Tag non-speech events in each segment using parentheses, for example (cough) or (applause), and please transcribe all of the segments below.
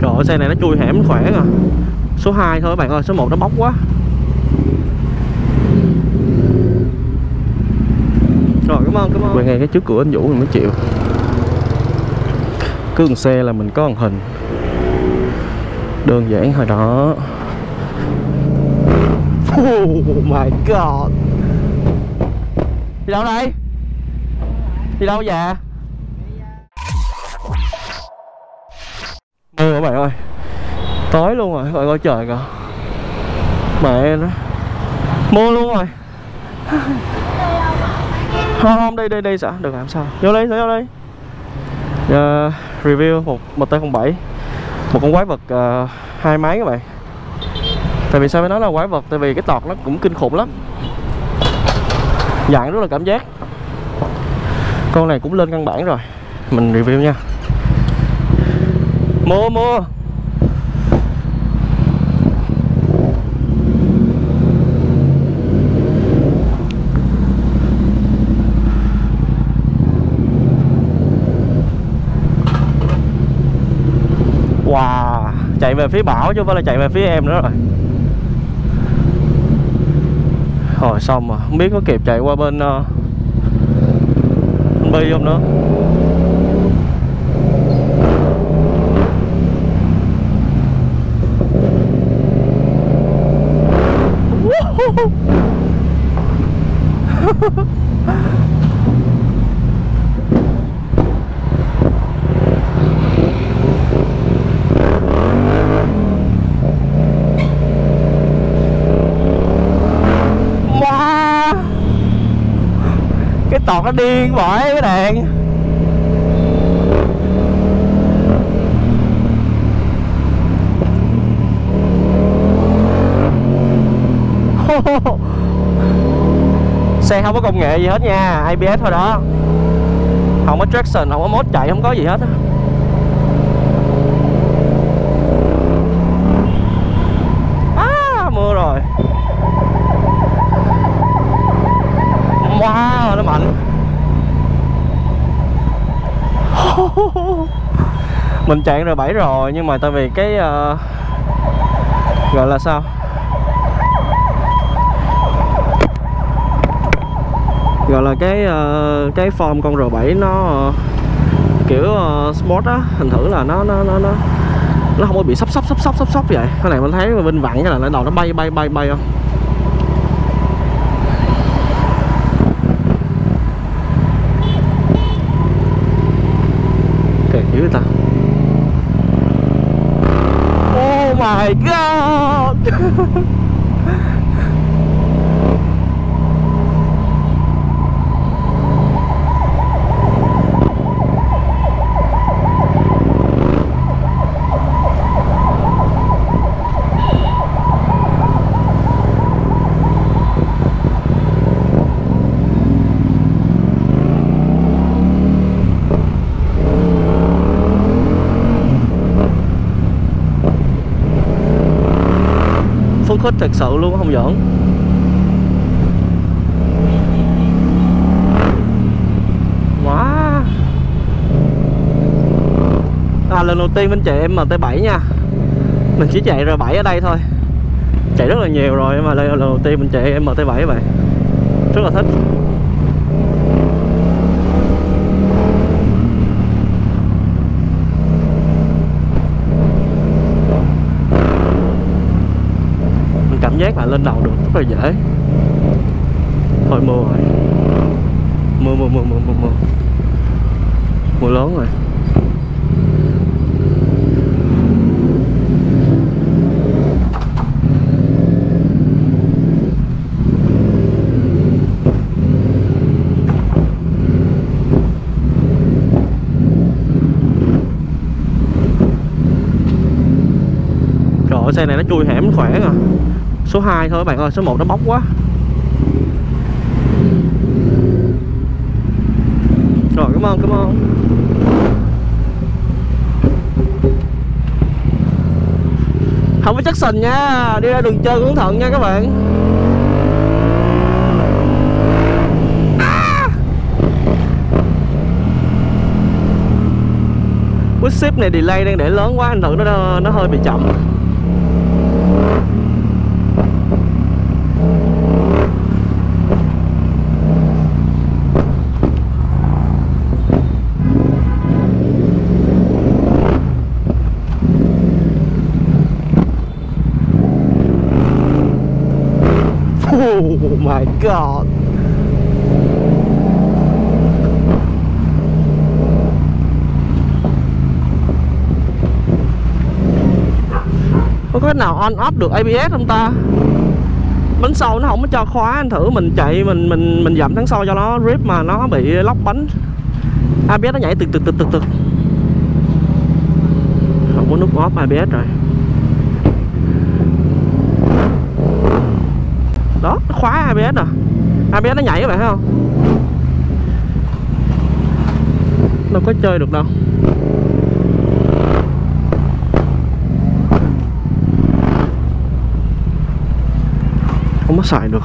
Trời ơi, xe này nó chui hẻm khỏe à. Số 2 thôi các bạn ơi, số 1 nó bốc quá. Rồi cảm ơn, cảm ơn. Quay ngay cái trước cửa anh Vũ mình mới chịu. Cứ một xe là mình có một hình. Đơn giản hồi đó. Oh my god. Đi đâu đây? Đi đâu dạ? Ôi các bạn ơi. Tối luôn rồi, các bạn coi trời kìa. Mẹ nó Mưa luôn rồi. Không, không, đây, đây, đây sao? Được làm sao? Vô đây, vô đây? Uh, Review một một T07 Một con quái vật uh, hai máy các bạn. Tại vì sao mới nói là quái vật? Tại vì cái tọt nó cũng kinh khủng lắm. Dạng rất là cảm giác. Con này cũng lên căn bản rồi. Mình review nha. Mua mua Wow Chạy về phía Bảo chứ không phải là chạy về phía em nữa rồi. Rồi xong rồi Không biết có kịp chạy qua bên uh, Bi không nữa Wow. Cái tọt nó điên bỏ cái đèn Xe không có công nghệ gì hết nha ABS thôi đó. Không có traction, không có mốt chạy, không có gì hết á. À, mưa rồi. Wow, nó mạnh. Mình chạy R7 rồi Nhưng mà tại vì cái uh, Gọi là sao? Gọi là cái uh, cái form con R7 nó uh, kiểu uh, sport á hình thử là nó nó nó nó nó không có bị sắp sắp sắp sắp sắp sắp vậy. Cái này mình thấy mà bên vặn cái là nó đầu nó bay bay bay bay không? Kẹt dữ ta. Oh my god! (laughs) thật sự luôn, không giỡn. Quá. À lần đầu tiên mình chạy em MT7 nha. Mình chỉ chạy R7 ở đây thôi. Chạy rất là nhiều rồi mà đây là lần đầu tiên mình chạy em MT7 vậy. Rất là thích mình cảm giác là lên đầu được rất là dễ. Thôi mưa rồi. Mưa mưa mưa mưa mưa mưa. Mưa lớn rồi. Trời ơi, xe này nó chui hẻm khỏe à. Số 2 thôi các bạn ơi, số 1 nó bốc quá. Rồi, cảm ơn, cảm ơn. Không có chất sình nha Đi ra đường chơi cẩn thận nha các bạn. À! ship này delay đang để lớn quá anh thử nó nó hơi bị chậm. Oh my god. Có cách nào on off được ABS không ta? Bánh sau nó không có cho khóa, Anh thử mình chạy, mình mình mình dậm tháng sau cho nó rip mà nó bị lóc bánh. ABS nó nhảy từ từ từ từ từ Không có nút off ABS rồi. Đó khóa ABS nè à? ABS nó nhảy các bạn thấy không? Đâu có chơi được đâu. Không có xài được.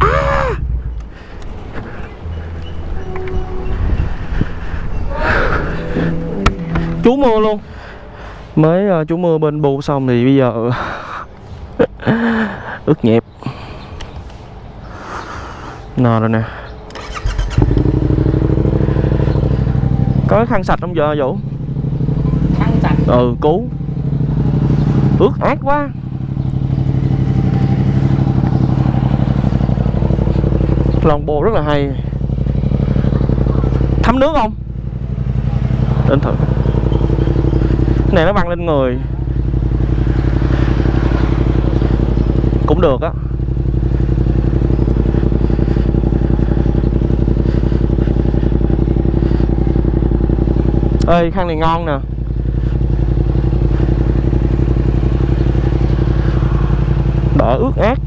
À! chú mua luôn mới uh, chú mưa bên bù xong thì bây giờ ướt nhẹp nò rồi nè. Có khăn sạch không giờ vũ? Khăn sạch. Ừ cứu. Ướt át quá. Lòng bồ rất là hay. Thấm nước không? Đến thử này nó băng lên người. Cũng được á. Ơi khăn này ngon nè. Đỡ ướt át.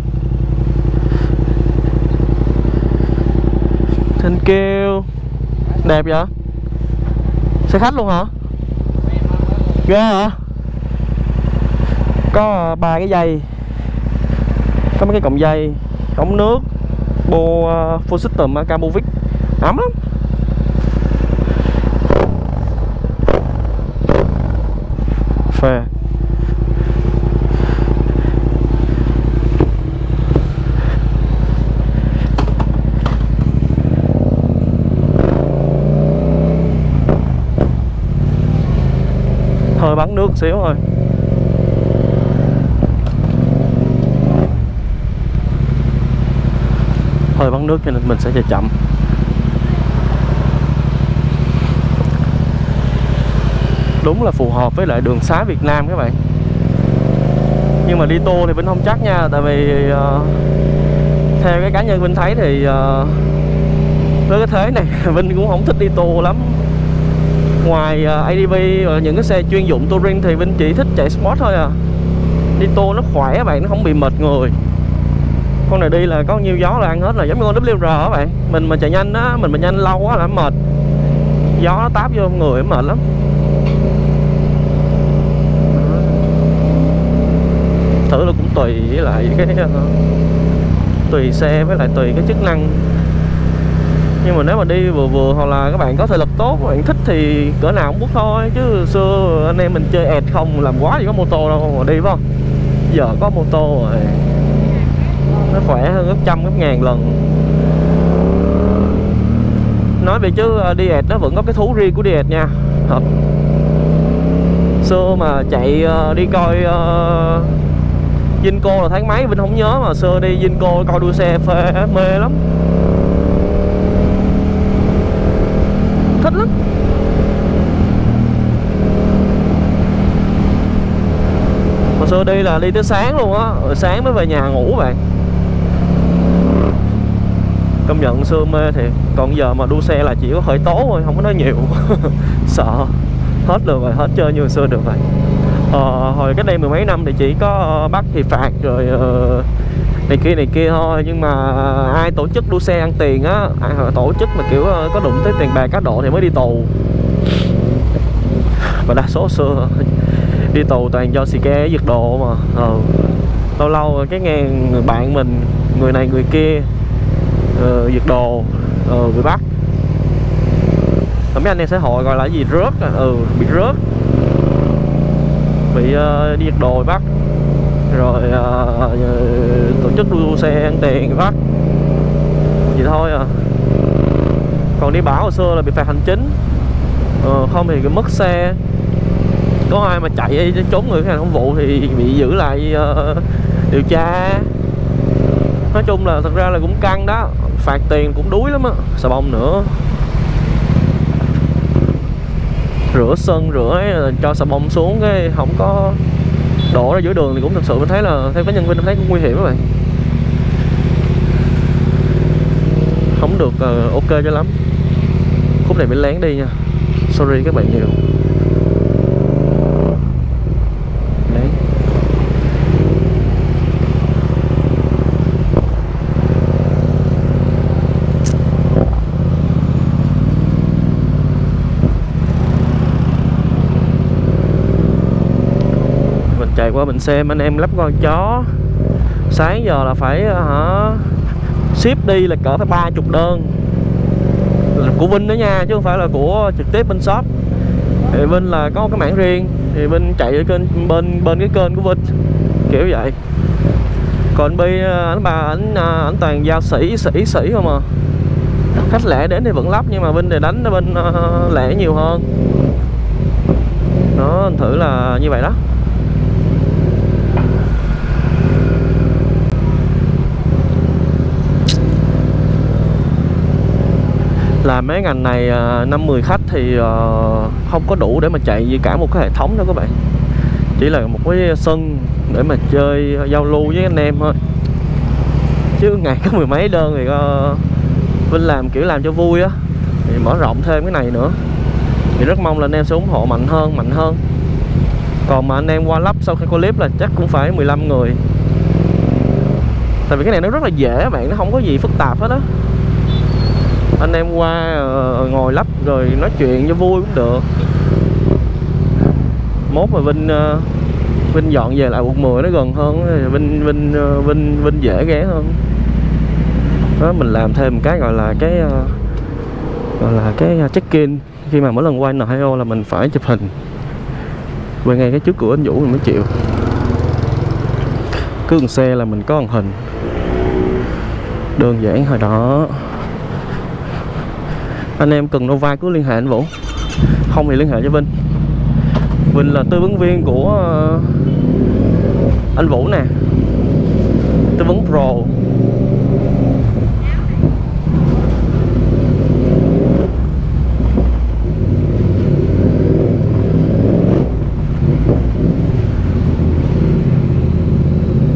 Thanh kêu Đẹp vậy? Xe khách luôn hả? Ghê hả? Có ba cái dây. Có mấy cái cọng dây. Ống nước bô ờ, full system uh, ấm lắm phê hơi bắn nước xíu thôi. Hơi bắn nước cho nên mình sẽ chạy chậm. Đúng là phù hợp với lại đường xá Việt Nam các bạn. Nhưng mà đi tour thì Vinh không chắc nha tại vì uh, theo cái cá nhân Vinh thấy thì uh, với cái thế này (laughs) Vinh cũng không thích đi tour lắm ngoài ờ, ADV và những cái xe chuyên dụng touring thì Vinh chỉ thích chạy sport thôi à. Đi tour nó khỏe bạn, nó không bị mệt người. Con này đi là có nhiêu gió là ăn hết là giống như con WR các bạn. Mình mà chạy nhanh á, mình mà nhanh lâu quá là mệt. Gió nó táp vô người, mệt lắm. Thử là cũng tùy với lại cái ờ, tùy xe với lại tùy cái chức năng nhưng mà nếu mà đi vừa vừa hoặc là các bạn có thể lực tốt các bạn thích thì cỡ nào cũng bút thôi. Chứ xưa anh em mình chơi ẹt không làm quá gì có mô tô đâu mà đi phải không? Giờ có mô tô rồi. Nó khỏe hơn gấp trăm gấp ngàn lần. Nói về chứ ờ, đi ẹt nó vẫn có cái thú riêng của đi ẹt nha. Thật xưa mà chạy ờ, đi coi ờ, uh, Vinco là tháng mấy Vinh không nhớ mà xưa đi Vinco coi đua xe phê mê lắm. Thích lắm. Mà xưa đi là đi tới sáng luôn á rồi sáng mới về nhà ngủ bạn? Công nhận xưa mê thì còn giờ mà đua xe là chỉ có khởi tố thôi không có nói nhiều. (laughs) Sợ. Hết được rồi hết chơi như xưa được rồi. Ờ, hồi cách đây mười mấy năm thì chỉ có ờ, bắt thì phạt rồi uh, này kia này kia thôi nhưng mà à, ai tổ chức đua xe ăn tiền á ai tổ chức mà kiểu à, có đụng tới tiền bạc cá độ thì mới đi tù. Và đa số xưa (laughs) đi tù toàn do xì ke giật đồ mà ừ. lâu lâu cái nghe người bạn mình người này người kia uh, giật đồ uh, bị bắt. Mấy anh em xã hội gọi là gì rớt ừ bị rớt. Bị uh, đi giật đồ bị bắt rồi uh, tổ chức đua xe ăn tiền phát. Vậy thôi à. Còn đi bảo hồi xưa là bị phạt hành chính. Ờ, không thì cái mất xe có ai mà chạy trốn người thi hành công vụ thì bị giữ lại uh, điều tra. Nói chung là thật ra là cũng căng đó. Phạt tiền cũng đuối lắm á. Xà bông nữa. Rửa sân rửa ấy, cho xà bông xuống cái không có đổ ra giữa đường thì cũng thật sự mình thấy là theo cá nhân viên thấy cũng nguy hiểm các bạn. Không được uh, ok cho lắm. Khúc này mới lén đi nha. Sorry các bạn nhiều Đấy. mình chạy qua mình xem anh em lắp con chó. Sáng giờ là phải ờ, hả ship đi là cỡ phải ba chục đơn. Là của Vinh đó nha chứ không phải là của trực tiếp bên shop. Thì Vinh là có một cái mảng riêng thì Vinh chạy ở kênh bên bên cái kênh của Vinh kiểu vậy. Còn Bi ờ, anh bà ảnh ảnh ờ, toàn giao sĩ sĩ sĩ không à. Khách lẻ đến thì vẫn lắp nhưng mà Vinh thì đánh ở bên uh, lẻ nhiều hơn. Nó thử là như vậy đó. Là mấy ngành này à, năm 10 khách thì uh, không có đủ để mà chạy gì cả một cái hệ thống đâu các bạn. Chỉ là một cái sân để mà chơi à, giao lưu với anh em thôi. Chứ ngày có mười mấy đơn thì uh, Vinh làm kiểu làm cho vui á. Thì mở rộng thêm cái này nữa. Thì rất mong là anh em sẽ ủng hộ mạnh hơn mạnh hơn. Còn mà anh em qua lắp sau khi clip là chắc cũng phải 15 người. Tại vì cái này nó rất là dễ bạn nó không có gì phức tạp hết á anh em qua ờ, ngồi lắp rồi nói chuyện cho vui cũng được. Mốt mà Vinh ờ, Vinh dọn về lại quận 10 nó gần hơn Vinh Vinh ờ, Vinh Vinh dễ ghé hơn. Đó, mình làm thêm một cái gọi là cái gọi là cái check in khi mà mỗi lần quay NHO là mình phải chụp hình. Về ngay cái trước cửa anh Vũ mình mới chịu. Cứ một xe là mình có một hình. Đơn giản hồi đó anh em cần Nova cứ liên hệ anh Vũ. Không thì liên hệ cho Vinh. Vinh là tư vấn viên của ờ, anh Vũ nè. Tư vấn pro.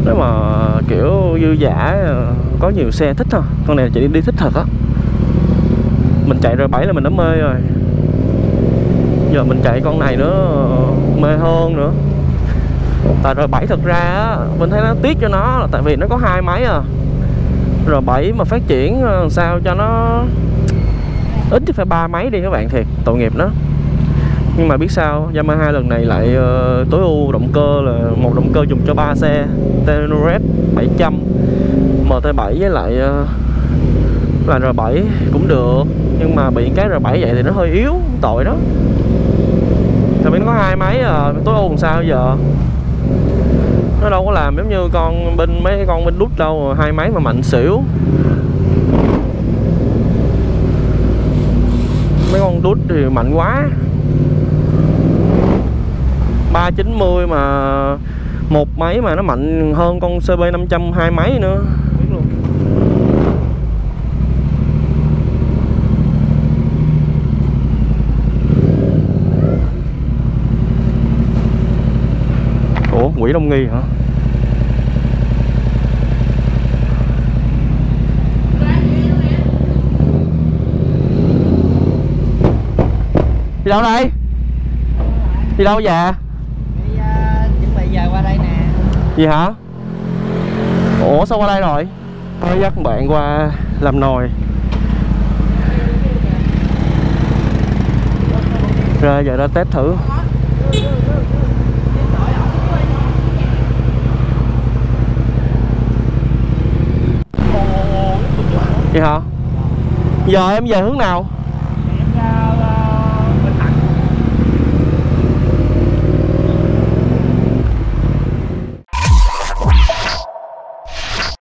Nếu mà, kiểu, dư giả ờ, có nhiều xe thích thôi. Con này chỉ đi thích thật á mình chạy rồi bảy là mình đã mê rồi. Giờ mình chạy con này nữa mê hơn nữa. Tại rồi bảy thật ra á mình thấy nó tiếc cho nó là tại vì nó có hai máy à. Rồi bảy mà phát triển ờ, sao cho nó ít thì phải ba máy đi các bạn thiệt tội nghiệp nó. Nhưng mà biết sao Yamaha lần này lại uh, tối ưu động cơ là một động cơ dùng cho ba xe Tenorep 700 MT7 với lại uh, là R7 cũng được nhưng mà bị cái R7 vậy thì nó hơi yếu tội đó. Tại vì nó có hai máy à tối ưu làm sao giờ? Nó đâu có làm giống như con bên, mấy con bên đút đâu, hai máy mà mạnh xỉu. Mấy con đút thì mạnh quá. 390 mà một máy mà nó mạnh hơn con CB 500 hai máy nữa. Quỷ Đông Nghi hả? Đi đâu đây? Đi đâu dạ Đi, uh, chuẩn bị giờ qua đây nè. Gì hả? Ủa sao qua đây rồi? Thôi dắt bạn qua làm nồi. Rồi giờ ra test thử Vậy hả? Giờ em về hướng nào?